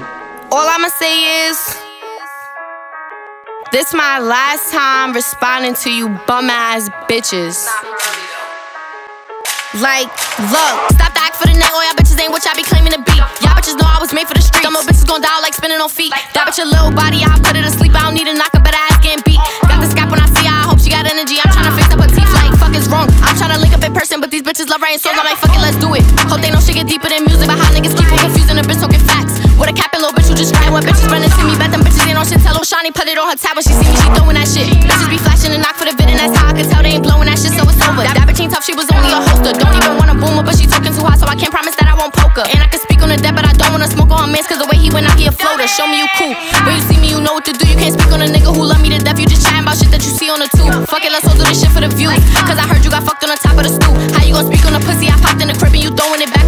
happy. All I'ma say is, this my last time responding to you bum ass bitches. Like, look, stop the act for the night. All y'all bitches ain't what y'all be claiming to be. Y'all bitches know I was made for the street. Dumb little bitches gon' die like spinning on feet. That bitch your little body, I put it to sleep. I don't need a knocker, but I ass getting beat. Got the scap when I see her, I hope she got energy. I'm tryna fix up her teeth like fuck is wrong. I'm tryna link up in person, but these bitches love writing songs. I'm like, fuck it, let's do it. Hope they know shit get deeper than music, but how niggas keep on confusing the bitch. So with a cap and little bitch who just crying when bitches running to me. Bet them bitches ain't on shit. Tell Shiny put it on her tab when she see me, she throwing that shit. Bitches be flashing and knock for the vid, and that's how I can tell they ain't blowing that shit, so it's over. That bitch ain't tough, she was only a hoster. Don't even wanna boom her, but she talking too hot, so I can't promise that I won't poke her. And I can speak on the dead, but I don't wanna smoke on her mans, cause the way he went out, he a floater. Show me you cool. When you see me, you know what to do. You can't speak on a nigga who love me to death. You just chatting about shit that you see on the tube. Fuck it, let's all do this shit for the views. Cause I heard you got fucked on the top of the stool. How you gon' speak on a pussy? I popped in the crib and you throwing it back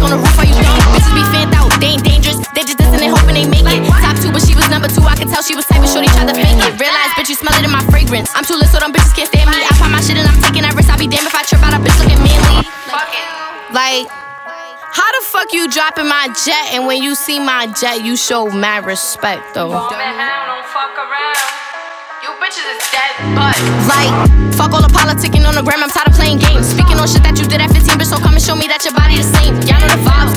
was type of shorty tried to fake it. Realize, bitch, you smell it in my fragrance. I'm too lit, so them bitches can't stand me. I pop my shit and I'm taking that risk. I'll be damned if I trip out a bitch looking manly. Fuck. Like. How the fuck you dropping my jet and when you see my jet you show mad respect though? Don't fuck around. You bitches is dead, but like fuck all the politicking on the gram. I'm tired of playing games. Speaking on shit that you did at 15, bitch. So come and show me that your body the same. Y'all know the vibes.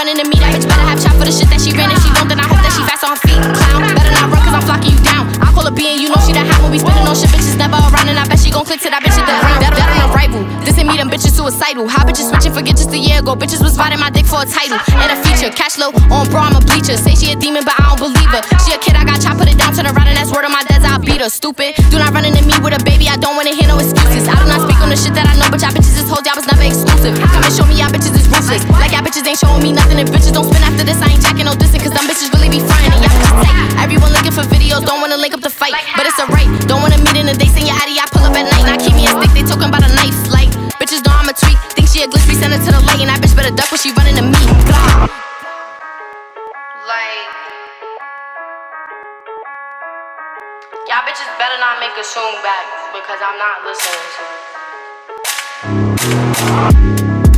Running to me. That bitch better have shot for the shit that she ran. If she don't, then I hope that she fast on her feet. Clown, better not run, cause I'm flocking you down. I call her being, you know she that hot when we spinning on shit. Bitches never around, and I bet she gon' click to that bitch at the. That, that on a rival. This ain't me, them bitches suicidal. How bitches switching, forget just a year ago. Bitches was riding my dick for a title and a feature. Cash low on bra, I'm a bleacher. Say she a demon, but I don't believe her. She a kid, I got chop, put it down the right, and that's word of my dad's. I'll beat her. Stupid. Do not run into me with a baby, I don't wanna hear no excuses. I do not speak on the shit that I know, but y'all bitches is whole y'all was never exclusive. Come and show me y'all bitches is ruthless. Like y'all bitches ain't showing me nothing. If bitches don't spin after this, I ain't jacking no distance, cause them bitches really be frontin' and y'all. Everyone looking for videos, don't wanna link up the fight. But it's a right. Don't wanna meet in the day, send your addy, I pull up at night. Now keep me a stick, they talking about a knife. Like, bitches know I'm a tweak. Think she a glitch, we send her to the light, and that bitch better duck when she running to me. Like y'all bitches better not make a song back because I'm not listening to Thank